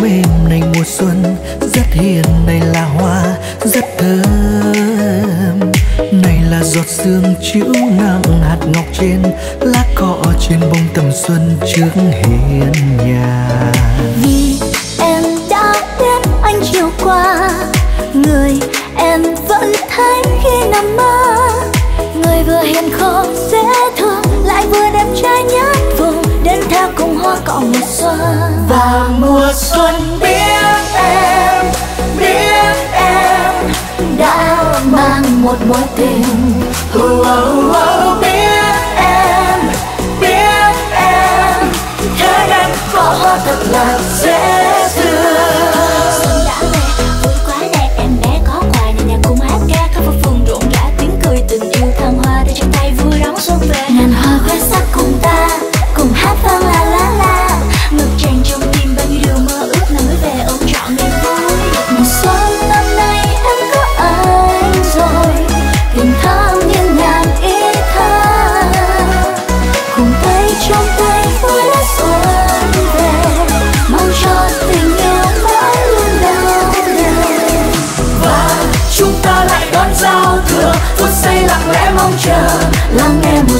mềm này mùa xuân, rất hiền này là hoa, rất thơm. Này là giọt sương chiếu nặng hạt ngọc trên lá cọ trên bông tầm xuân trước hiên nhà. Vì em đã biết anh chiều qua, người em vẫn thấy khi nằm mơ. Người vừa hiền khô dễ thương, lại vừa đẹp trai nhất vùng, đến theo cùng hoa cỏ mùa xuân mùa xuân biết em biết em đã mang một mối tình. Oh, oh, oh,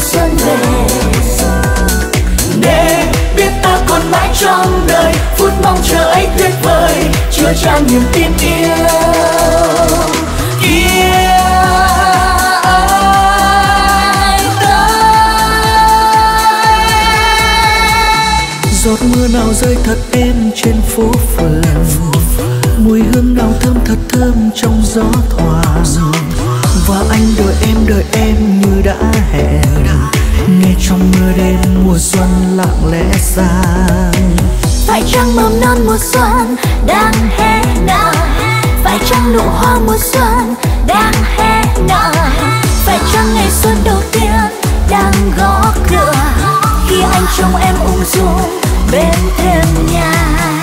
xuân về. Để biết ta còn mãi trong đời, phút mong chờ ấy tuyệt vời chứa trang niềm tin yêu. Tới? Giọt mưa nào rơi thật êm trên phố phường. Mùi hương nào thơm thật thơm trong gió thoảng và anh đợi em đợi em như đã hẹn. Nghe trong mưa đêm mùa xuân lặng lẽ xa phải chăng mầm non mùa xuân đang hé nở. Phải chăng nụ hoa mùa xuân đang hé nở. Phải chăng ngày xuân đầu tiên đang gõ cửa. Khi anh trông em ung dung bên thềm nhà.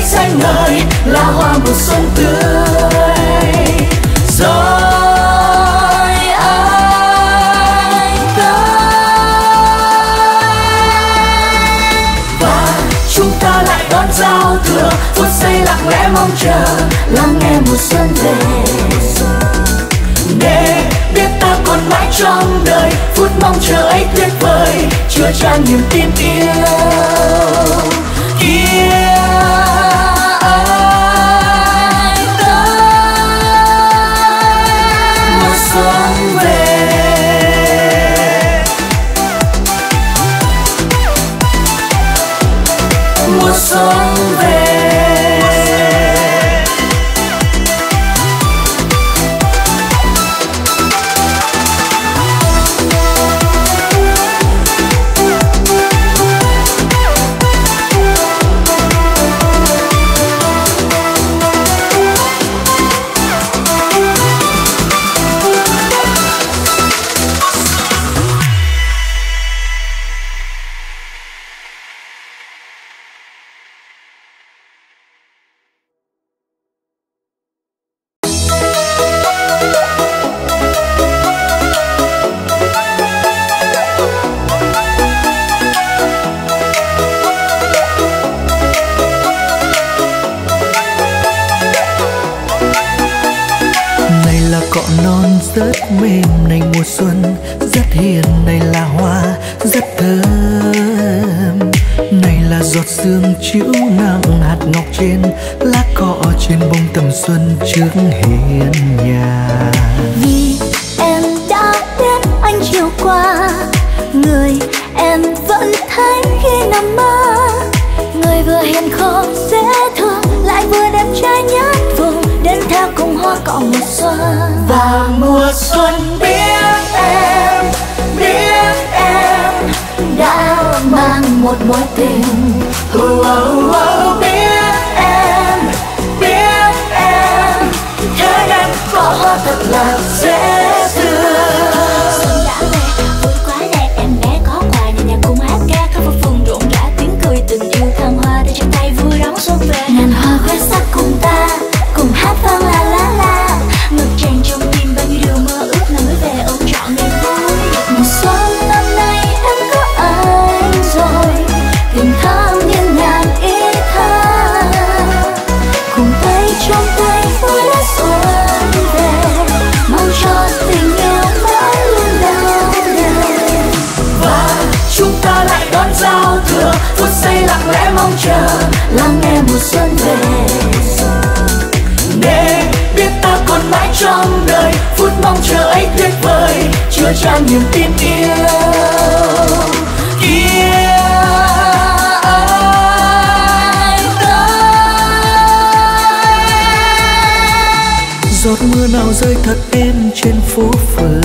Anh xanh ngời là hoa mùa xuân tươi. Rồi anh tới. Và chúng ta lại đón giao thừa, phút giây lặng lẽ mong chờ, lắng nghe mùa xuân về. Để biết ta còn mãi trong đời, phút mong chờ ấy tuyệt vời chứa tràn niềm tin yêu. Yeah. Mùa xuân về. Để biết ta còn mãi trong đời, phút mong chờ ấy tuyệt vời chưa tràn niềm tin yêu. Kia giọt mưa nào rơi thật êm trên phố phường.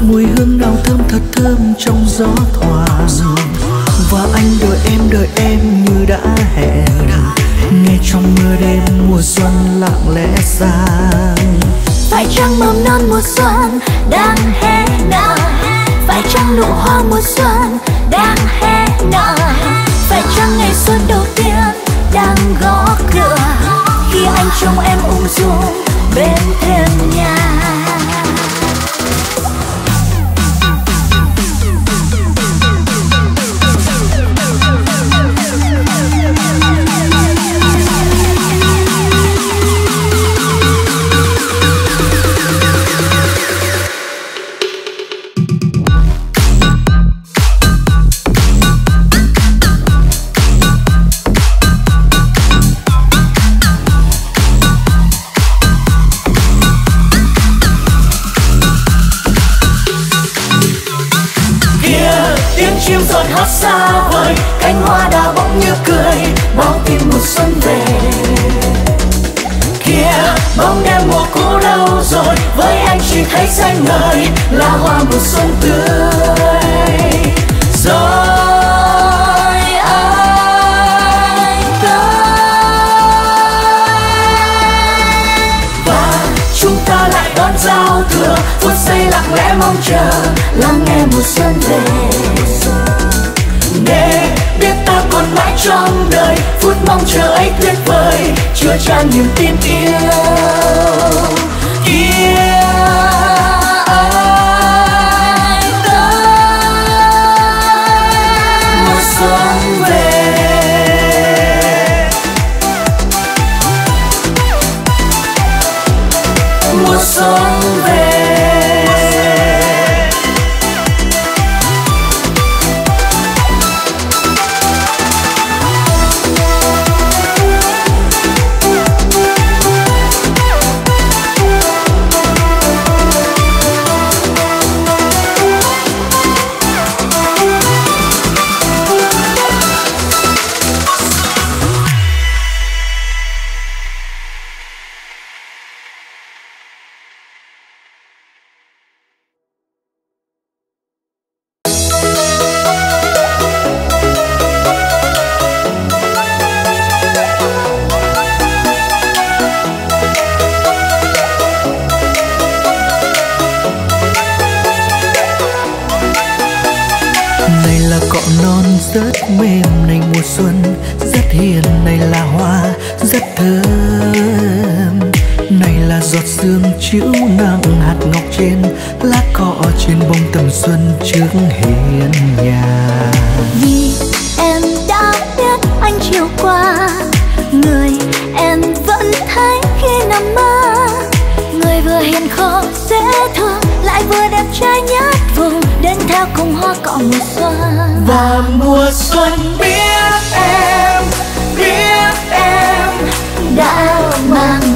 Mùi hương nào thơm thật thơm trong gió thoảng và anh đợi em đợi em như đã hẹn. Nghe trong mưa đêm mùa xuân lặng lẽ xa phải chăng mầm non mùa xuân đang hé nở phải chăng nụ hoa mùa xuân đang hé nở phải chăng ngày xuân đầu tiên đang gõ cửa. Khi anh trông em ung dung bên thêm nhà. lẽ mong chờ, lắng nghe mùa xuân về. Để biết ta còn mãi trong đời, phút mong chờ ấy tuyệt vời chưa tràn niềm tin yêu. Yêu.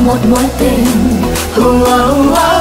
một mối tình oh, oh, oh.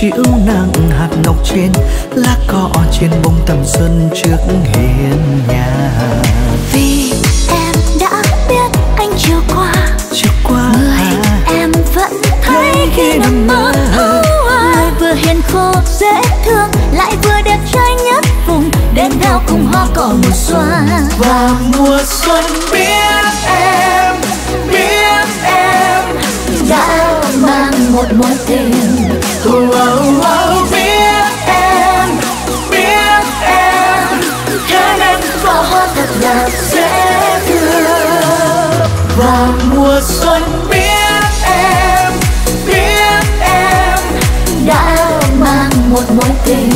chịu nặng hạt ngọc trên lá cỏ trên bông tầm xuân trước hiên nhà. Vì em đã biết anh chiều qua. Chiều qua người à. em vẫn thấy khi nằm mơ à. người vừa hiền khô dễ thương lại vừa đẹp trai nhất vùng. Đến đào cùng hoa cỏ mùa xuân. Và mùa xuân biết em biết em đã mang một mối tình oh, oh, oh, biết em biết em khả năng có thật là dễ thương và mùa xuân biết em biết em đã mang một mối tình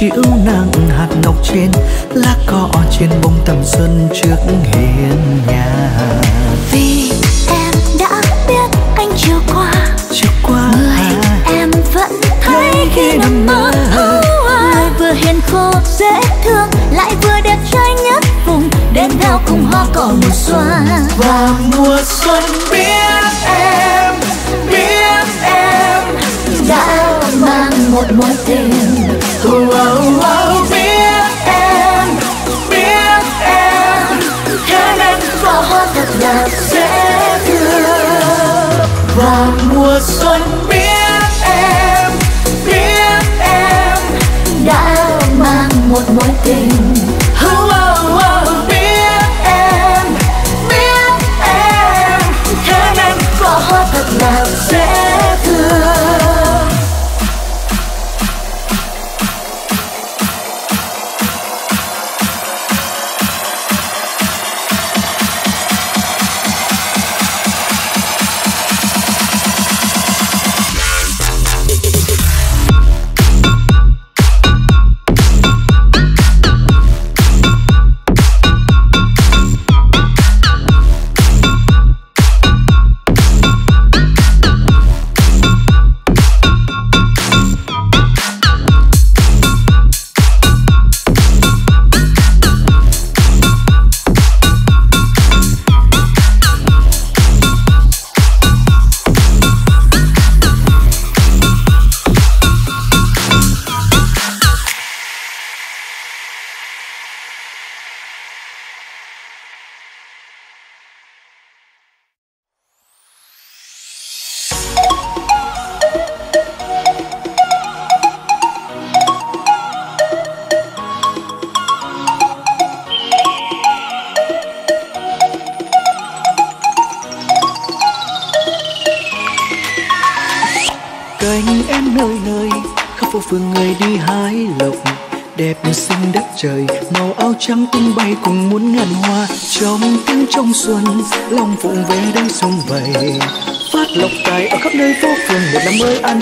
chiếu nặng hạt ngọc trên lá cỏ trên bông tầm xuân trước hè.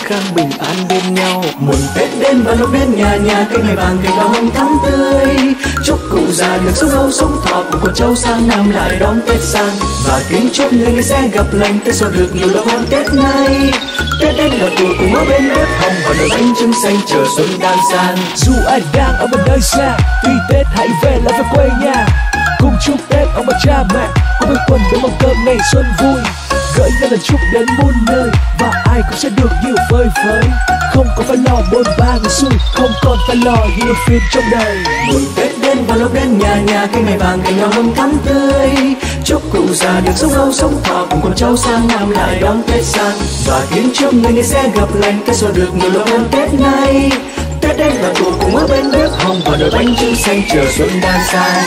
khang bình an bên nhau. Mừng tết đến và nó bên nhà nhà cây ngày vàng cây cành đón thắm tươi. Chúc cụ già được sống lâu sống thọ cùng con cháu sang năm lại đón tết sang và kính chúc người người sẽ gặp lành tết sau được nhiều lo hơn tết nay. Tết đến là tuổi cùng ở bên bếp hồng và nồi bánh trưng xanh chờ xuân đang sang. Dù ai đang ở một nơi xa thì tết hãy về lại với quê nhà. Cùng chúc tết ông bà cha mẹ cùng quây quần bên mâm cơm ngày xuân vui. Gửi ra lần chúc đến muôn nơi và ai cũng sẽ được nhiều vơi vơi, không có phải lo bôn ba người xui không còn phải lo nhiều phiền trong đời. Mừng tết đến và lúc đến nhà nhà cây mai vàng cành nhau hồng thắm tươi. Chúc cụ già được sống lâu sống thọ cùng con cháu sang năm lại đón tết sang. Và kiến chúc người người sẽ gặp lành cái số được người lo hơn tết nay. Tết đến là tụ cùng ở bên bếp hồng và đợi bánh trưng xanh chờ xuân đang sang.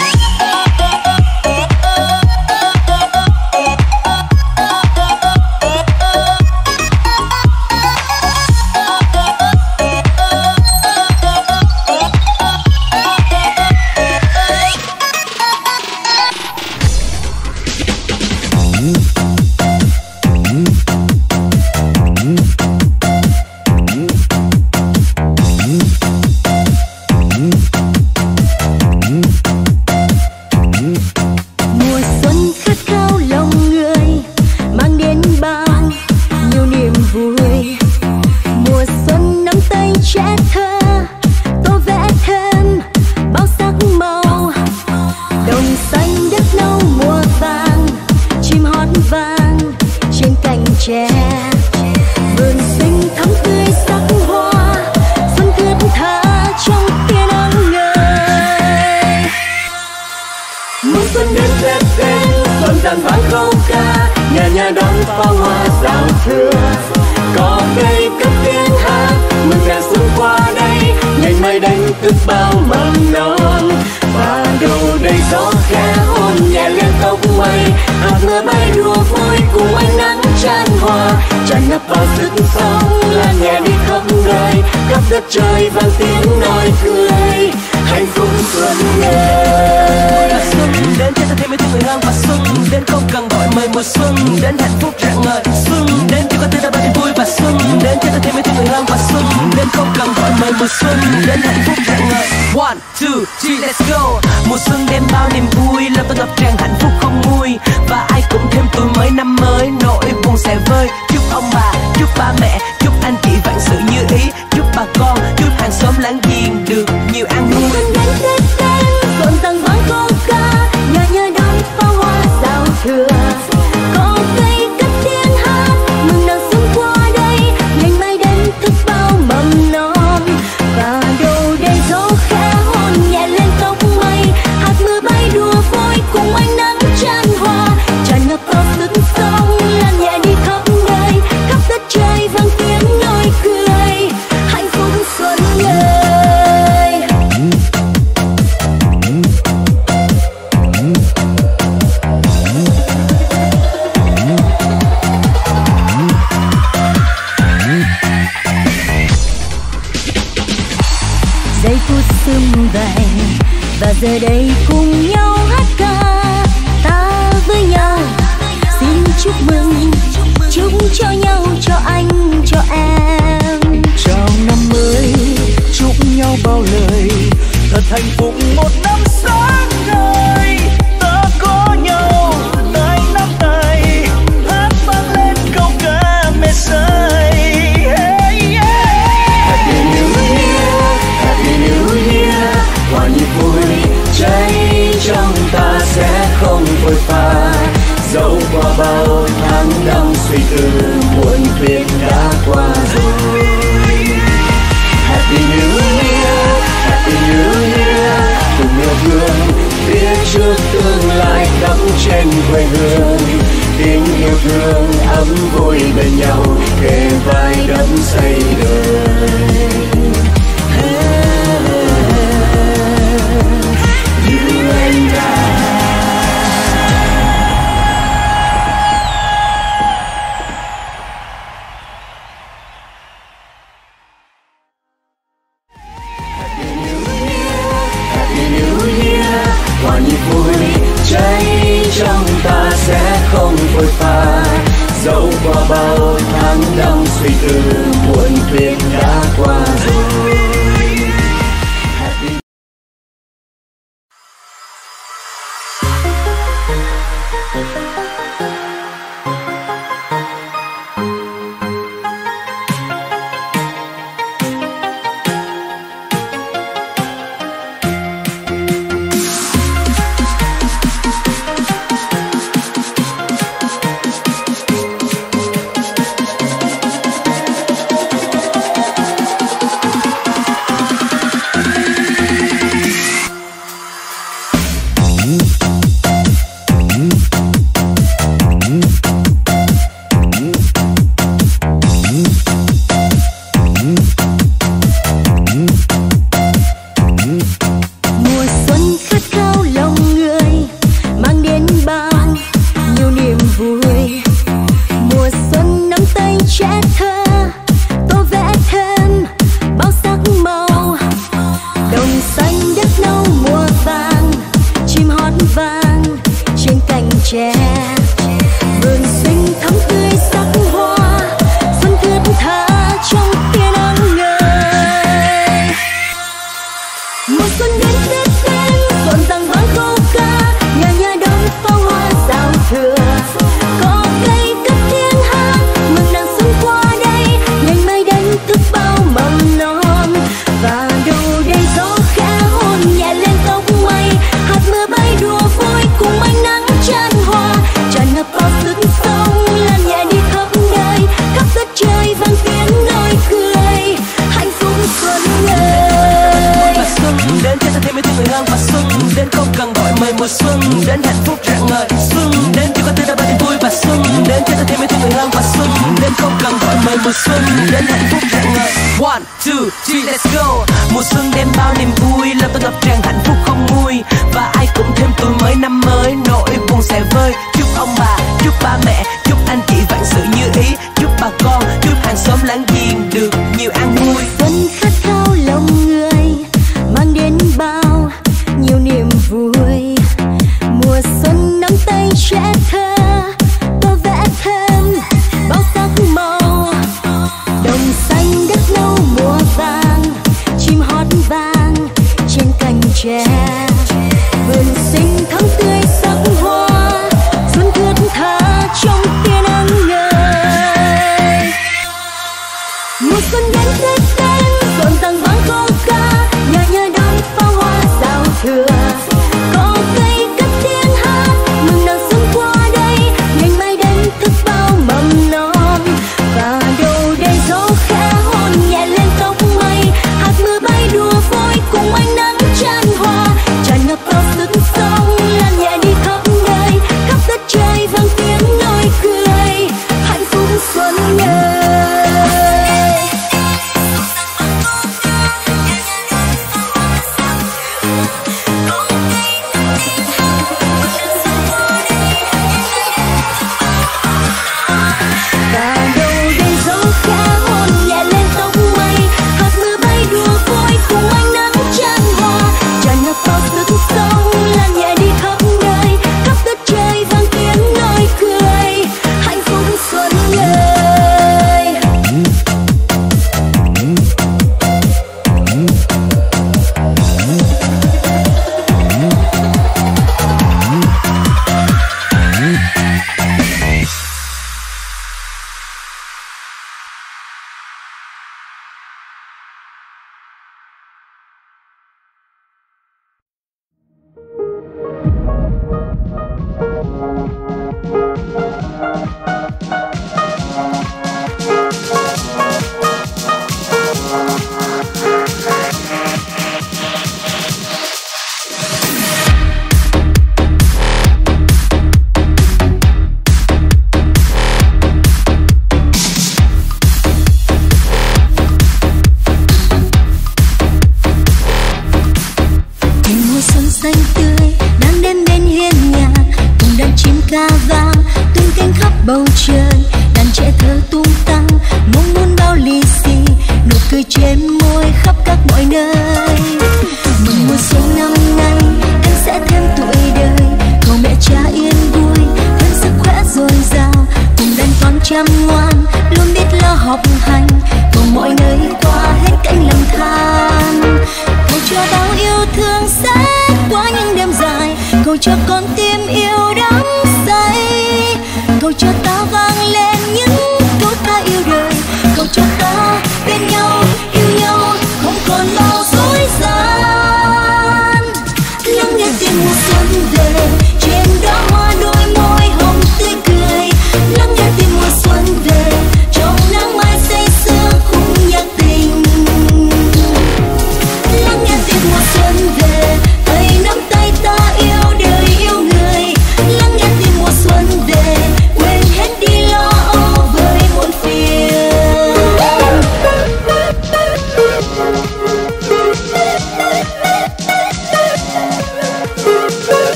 Today.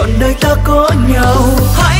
Chọn đời ta có nhau. Hãy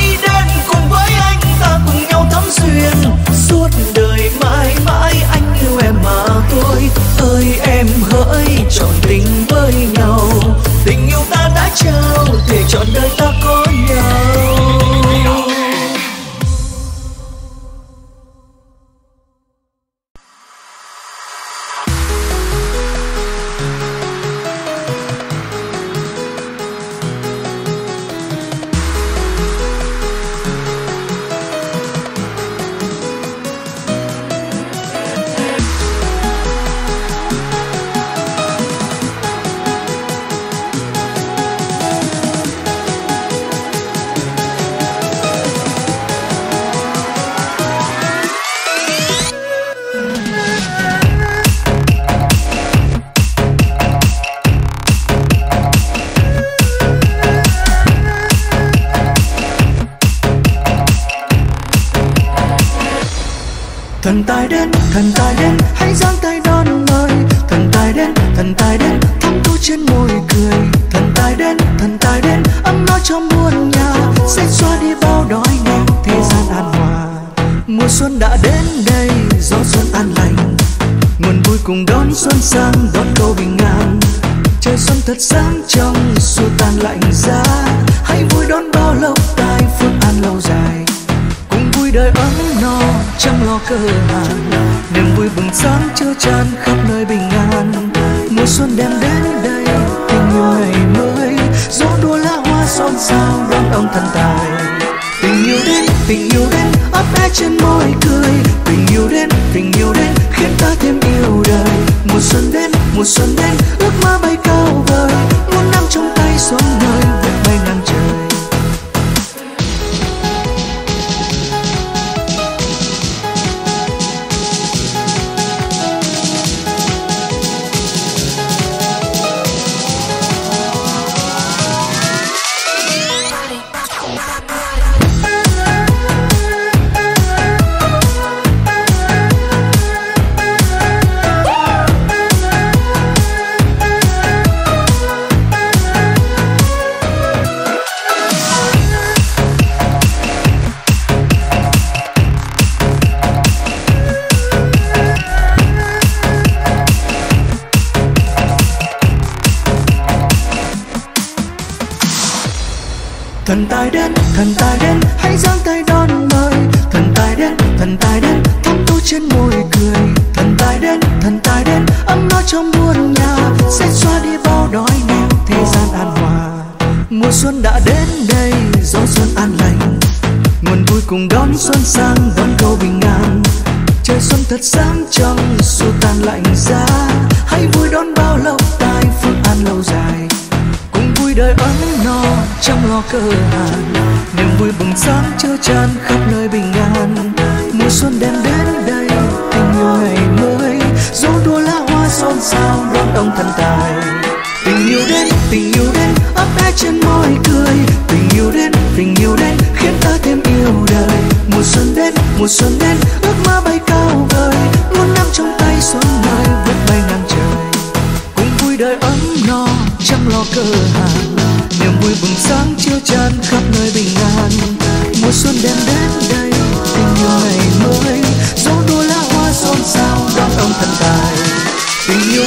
mùa xuân đến, mùa xuân đến, ước mơ bay cao vời muốn nắm trong tay xuân đời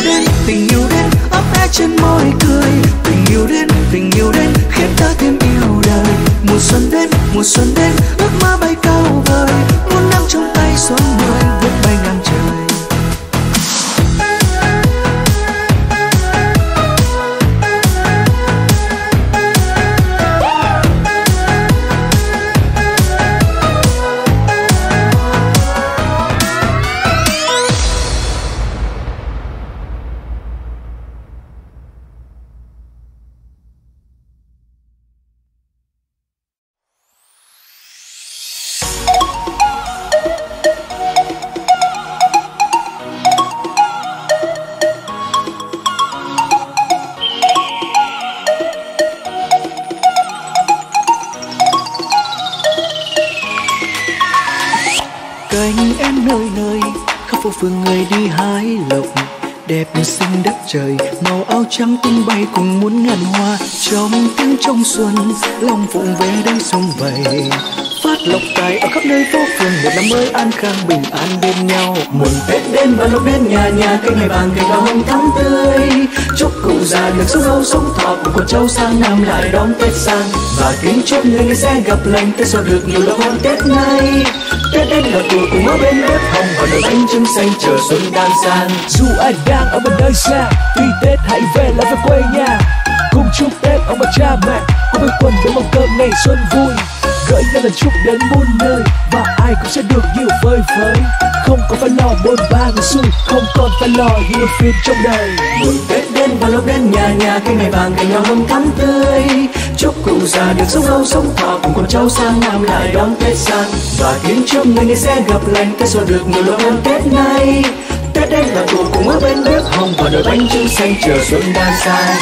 đến, tình yêu đến, ấp é trên môi cười. Tình yêu đến, tình yêu đến, khiến ta thêm yêu đời. Mùa xuân đến, mùa xuân đến, ước mơ bay cao vời. Muôn năm trong tay gió người vượt bay ngàn trời sông vầy. Phát lộc tài ở khắp nơi phố phường một năm mới an khang bình an bên nhau. Mừng tết đến và lộc đến nhà nhà cây mai vàng cây đào hồng thắm tươi. Chúc cụ già được sống lâu sống thọ cùng con cháu sang năm lại đón tết sang. Và kính chúc người người sẽ gặp lành, tết sau được nhiều lo hơn tết nay. Tết đến là tuổi cùng ở bên bếp hồng và nồi bánh trưng xanh chờ xuân đang sang dù ai đang ở một nơi xa tuy tết hãy về lại với quê nhà. Cùng chúc tết ông bà cha mẹ quây quần với mong cơ ngày xuân vui. Gửi gắm lời chúc đến muôn nơi và ai cũng sẽ được nhiều phơi phới không có phải lo buồn ba ngày xuân, không còn phải lo nhiều phiền trong đời. Mừng tết đến và lúc đến nhà nhà cây này vàng cành nho hồng thắm tươi. Chúc cụ già được sống lâu sống thọ cùng con cháu sang năm lại đón tết sang. Và kiến chúc người này sẽ gặp lành Tết rồi được nhiều lo hơn tết nay. Tết đến là cuộc cùng ở bên bếp hồng và đôi bánh trưng xanh chờ xuân đang sang.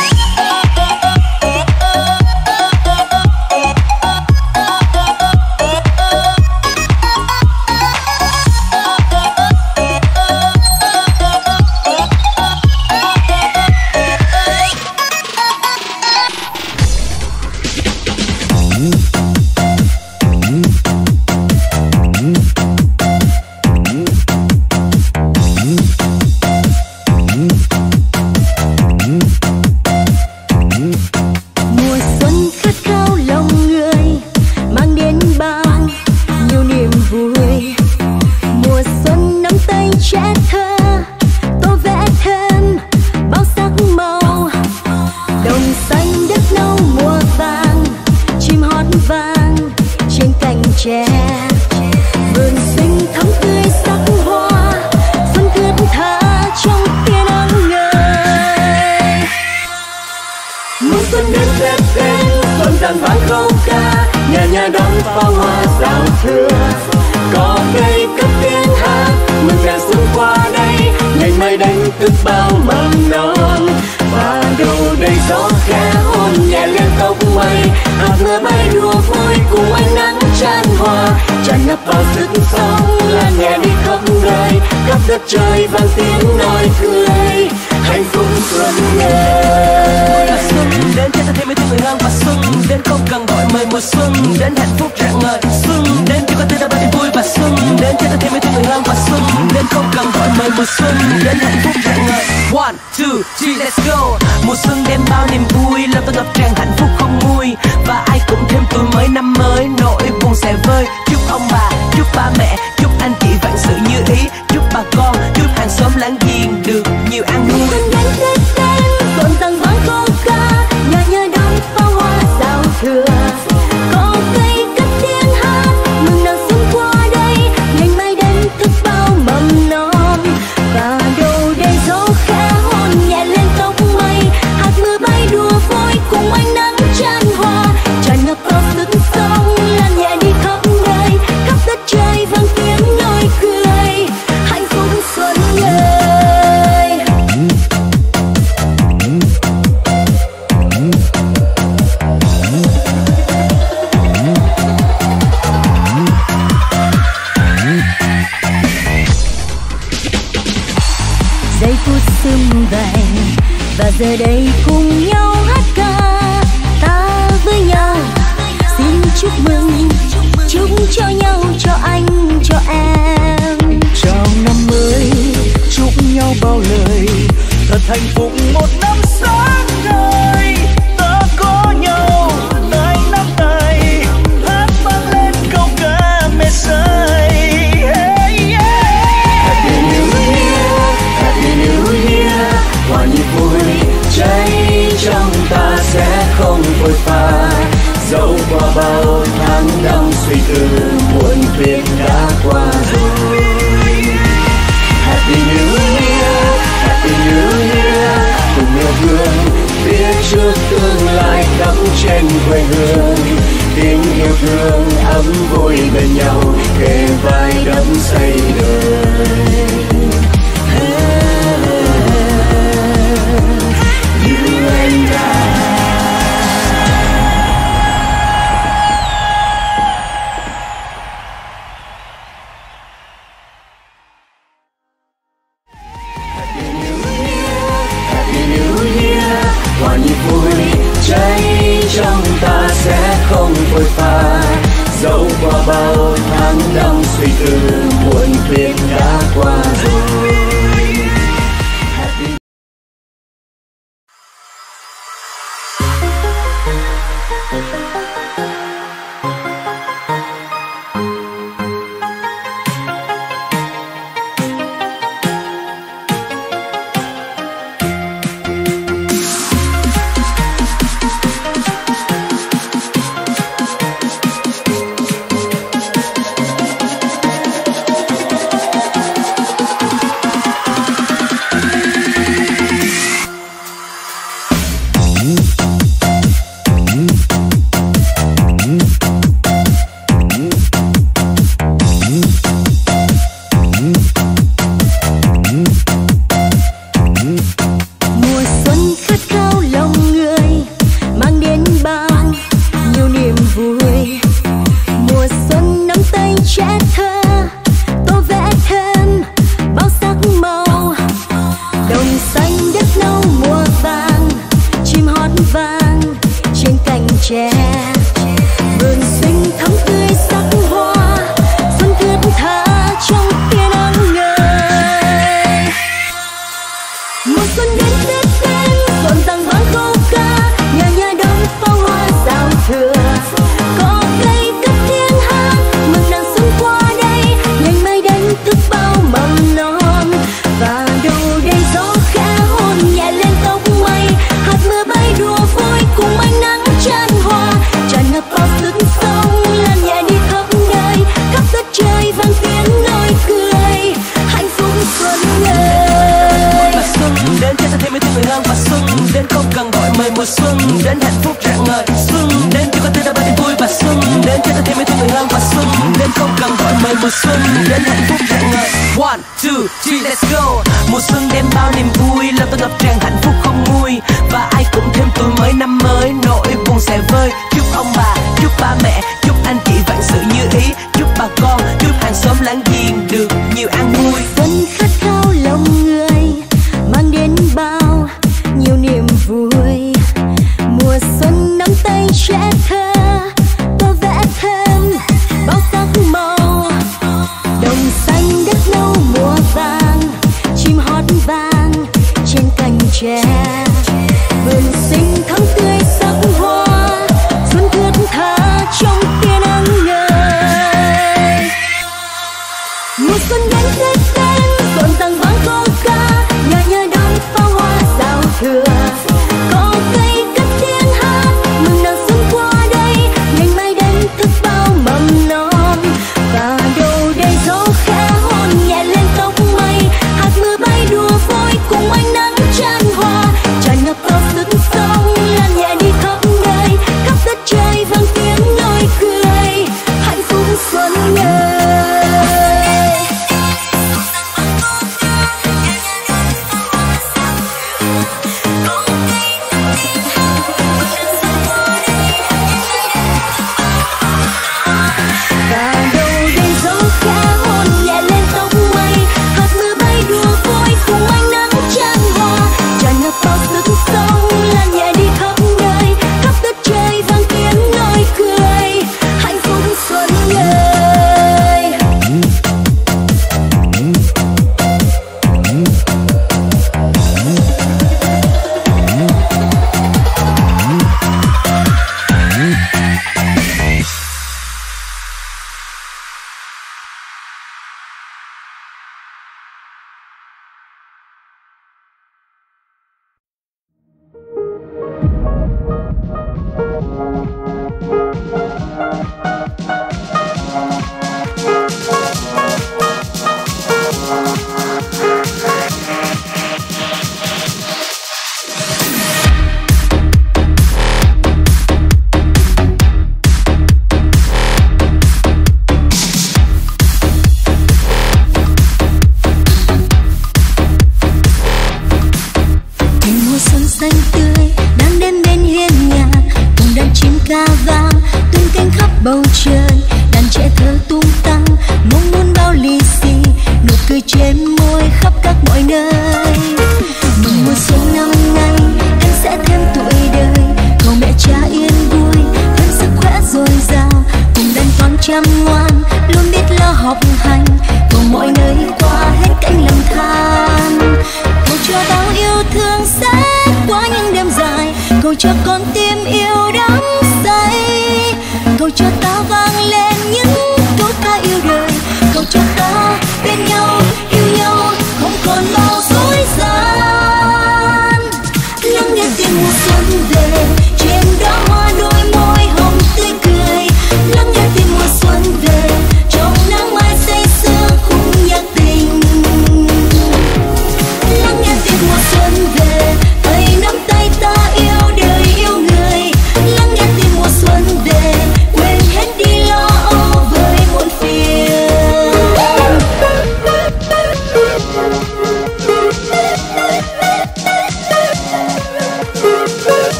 đến hạnh phúc rạng ngời. Xuân đến cho con tim ta bao niềm vui và xuân đến cho ta thêm yêu thương người hơn và xuân đến không cần gọi mời mùa xuân đến hạnh phúc rạng ngời. One, two, three, let's go. Mùa xuân đem bao niềm vui làm tôi ngập tràn hạnh phúc không nguôi. Và ai cũng thêm tuổi mới, năm mới, nỗi buồn sẽ vơi. Chúc ông bà, chúc ba mẹ, chúc anh chị vạn sự như ý. Chúc bà con, chúc hàng xóm láng giềng được nhiều an vui.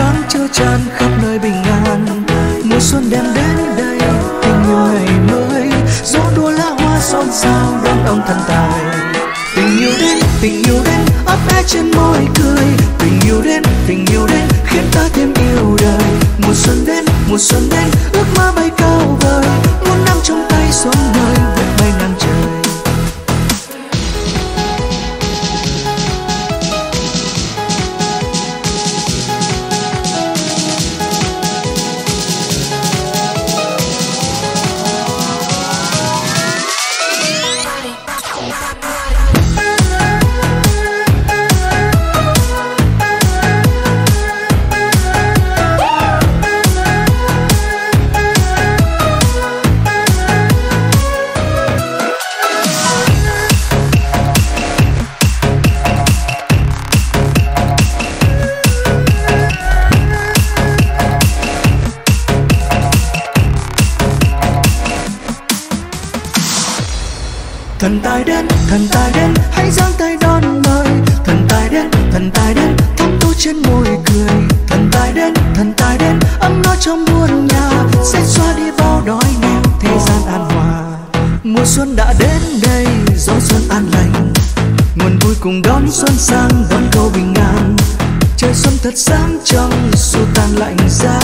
Sáng chứa tràn khắp nơi bình an. Mùa xuân đem đến đây, tình yêu ngày mới. Gió đua lá hoa xôn xao đón ông thần tài. Tình yêu đến, tình yêu đến, ấp áp trên môi cười. Tình yêu đến, tình yêu đến, khiến ta thêm yêu đời. Mùa xuân đến, mùa xuân đến, ước mơ bay cao vời. Muôn năm trong tay xuân nơi vượt bay ngang trời. Thần tài đến, hãy giang tay đón mời. Thần tài đến, thần tài đến thắm tô trên môi cười. Thần tài đến, thần tài đến, ấm no trong muôn nhà. Sẽ xóa đi bao đói nghèo, thế gian an hòa. Mùa xuân đã đến đây, gió xuân an lành. Nguồn vui cùng đón xuân sang, đón câu bình an. Trời xuân thật sáng trong xua tan lạnh giá.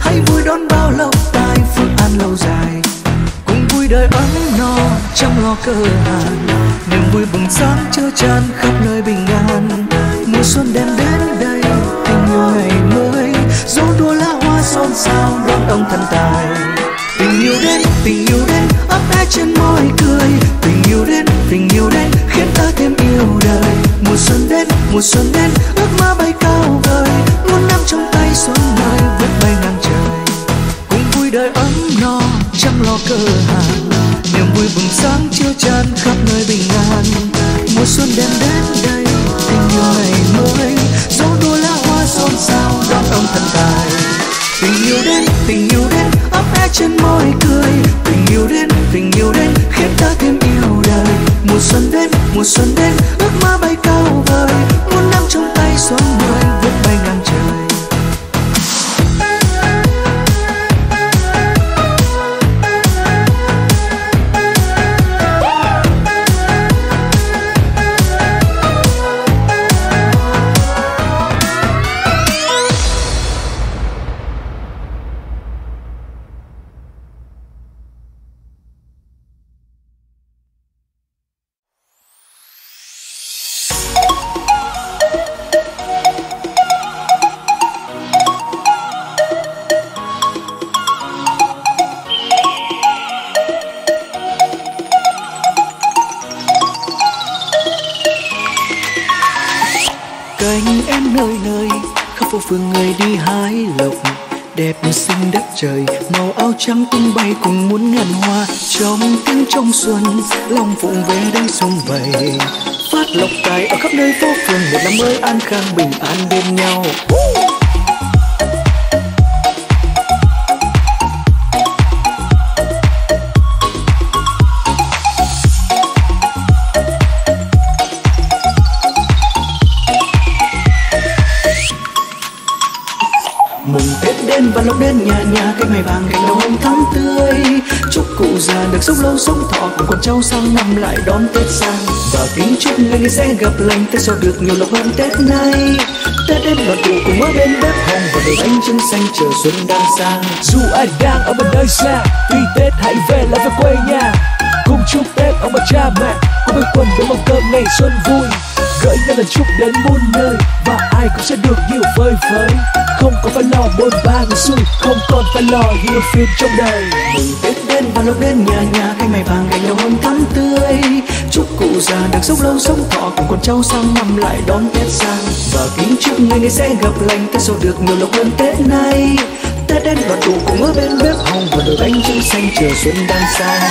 Hãy vui đón bao lâu tai phương an lâu dài. Cùng vui đời ấm no trong lo cơ hàng sáng chưa tràn khắp nơi bình an. Mùa xuân đem đến đây tình yêu ngày mới. Gió đua lá hoa xôn xao đón ông thần tài. Tình yêu đến tình yêu đến ấp áp trên môi cười. Tình yêu đến tình yêu đến khiến ta thêm yêu đời. Mùa xuân đến mùa xuân đến ước mơ bay cao vời. Muôn năm trong tay xuân nơi vượt bay ngang trời. Cùng vui đời ấm no chăm lo cơ hàng, niềm vui bừng sáng chưa tràn khắp nơi bình an mùa xuân đem đến đây, tình yêu ngày mới. Gió đua lá hoa xôn xao đón ông thần tài. Tình yêu đến, tình yêu đến ấp áp trên môi cười. Tình yêu đến, tình yêu đến, khiến ta thêm yêu đời. Mùa xuân đến, mùa xuân đến, ước mơ bay cao vời. Muôn năm trong tay xuân nhiều lộc hơn tết nay, tết đến đoàn tụ cùng ở bên bếp hồng và đôi bánh trưng xanh chờ xuân đang sang. Dù ai đang ở bên nơi xa tuy tết hãy về lại với quê nhà. Cùng chúc tết ông bà cha mẹ, cùng bên quần với mâm cơm ngày xuân vui. Gửi nhau lời chúc đến muôn nơi, và ai cũng sẽ được nhiều phơi phới không còn phải lo bôn ba người xui không còn phải lo nhiều phiền trong đời. Mừng tết đến và lộc đến nhà nhà cây mày vàng, cành đồng hồng thắm tươi. Chúc cụ già được sống lâu sống thọ, cùng con cháu sang năm lại đón tết sang. Và kính chúc người người sẽ gặp lành, tết sau được nhiều lộc hơn tết nay. Tết đến đoàn tụ cùng ở bên bếp hồng, và đôi bánh trưng xanh, chờ xuân đang sang.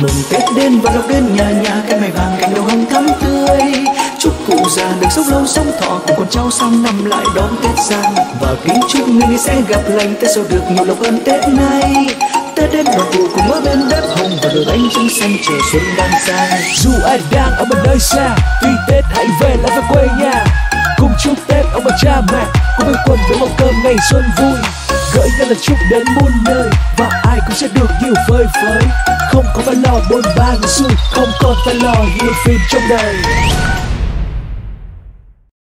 mừng tết đến và lộc đến nhà nhà cây mày vàng cành đào hồng thắm tươi. Chúc cụ già được sống lâu sống thọ, cùng con cháu sang năm lại đón tết sang và kính chúc người người sẽ gặp lành, tết sau được nhiều lộc hơn tết nay. Tết đến đoàn tụ cùng ở bên đất hồng, và đôi bánh trưng xanh chờ xuân đang sang dù ai đang ở bên nơi xa tuy tết hãy về lại với quê nhà. Cùng chúc tết ông bà cha mẹ, cùng quây quần với mâm cơm ngày xuân vui. Gửi những lời chúc đến muôn nơi, và ai cũng sẽ được nhiều phơi phới không còn phải lo bôn ba người xui không còn phải lo nhiều phim trong đời.